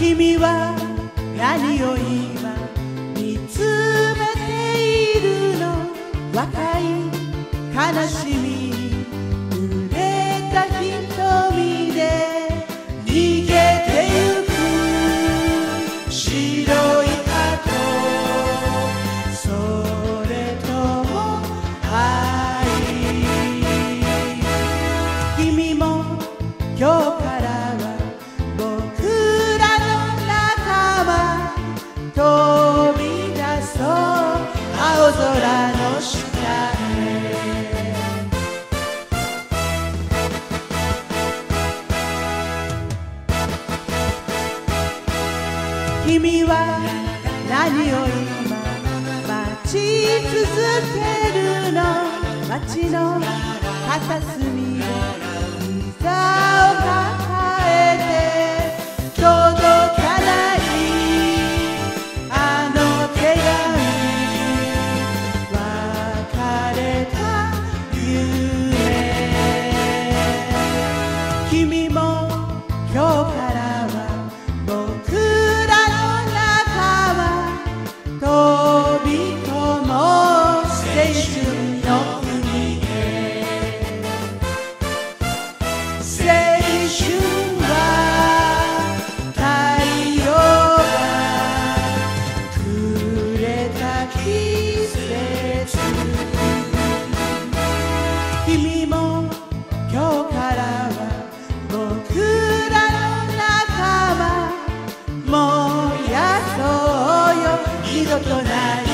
君は何を今見つめているの若い悲しみに濡れた瞳で逃げてゆく白い鳩それとも愛君も今日から君は何を今待ち続けるの？街の片隅で膝を抱えて届かないあの手紙別れた夢君も今日から tejido clonal.